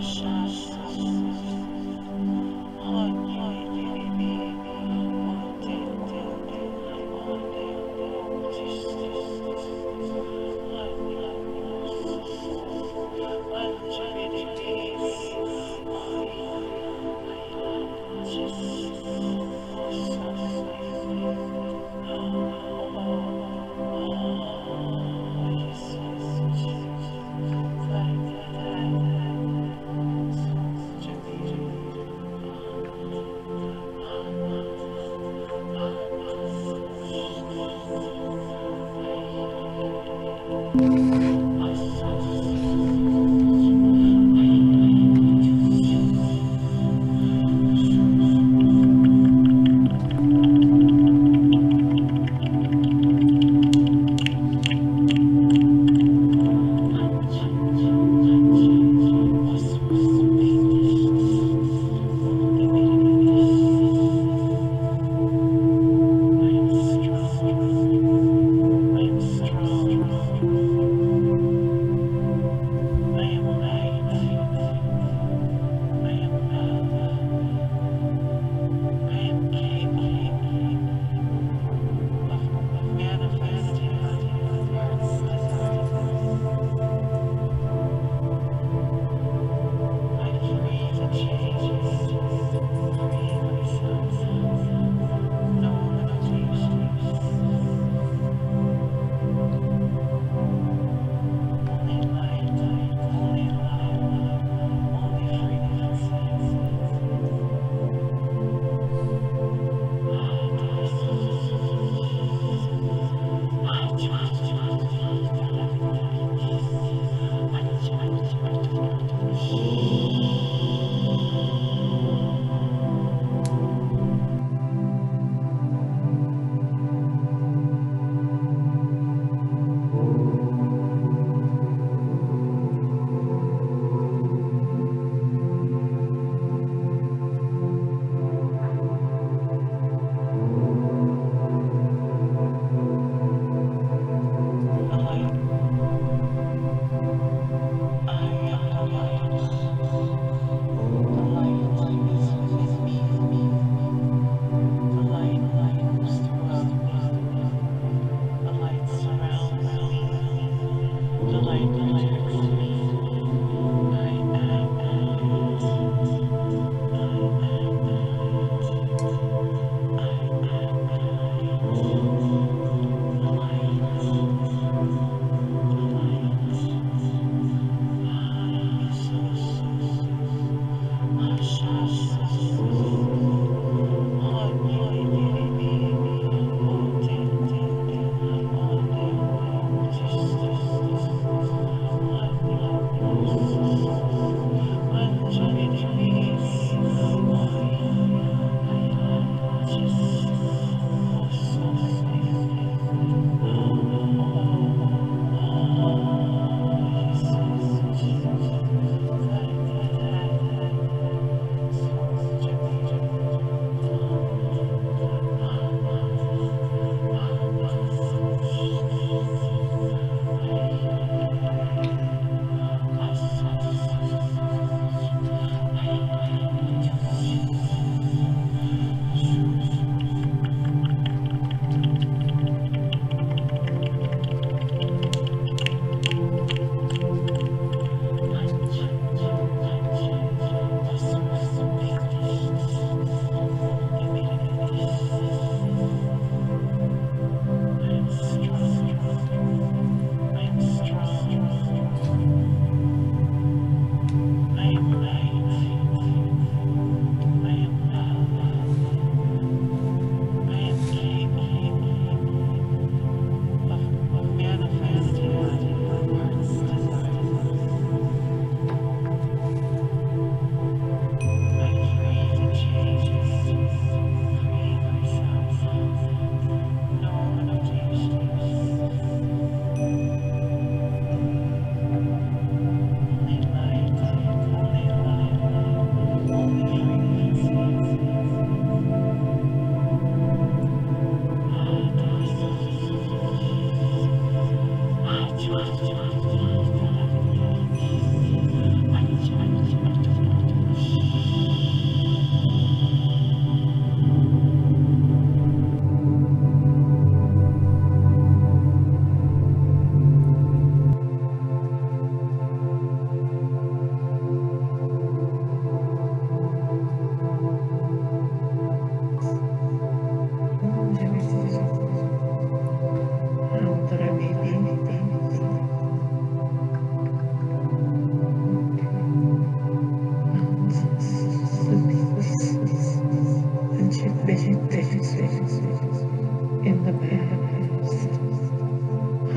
Shasha. Música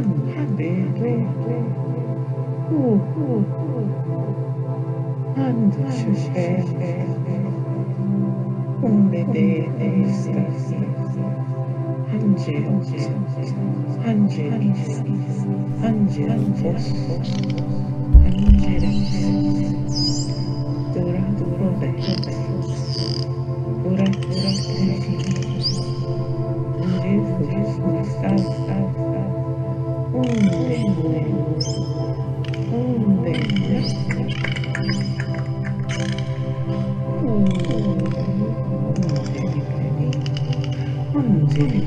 unhappy. Oh, oh, oh. And Unbede Estas Angel Angel Angel Angel Angel